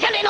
déjale